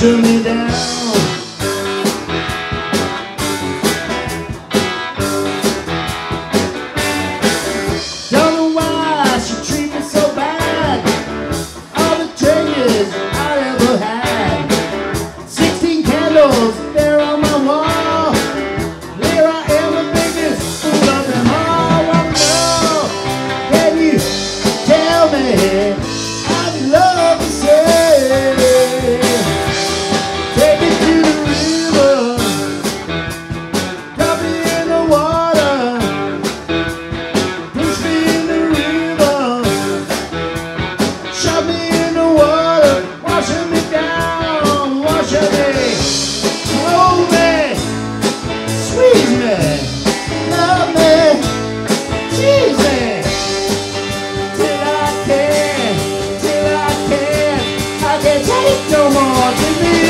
je m'étais no more to me.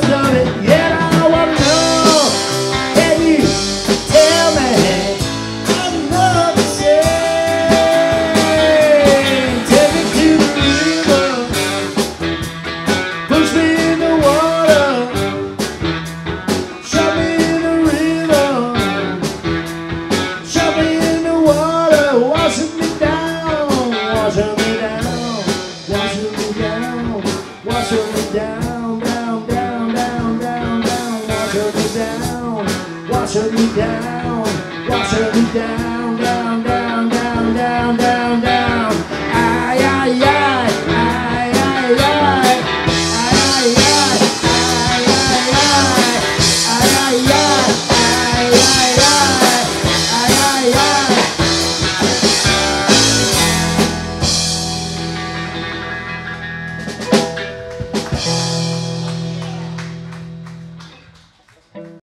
just done.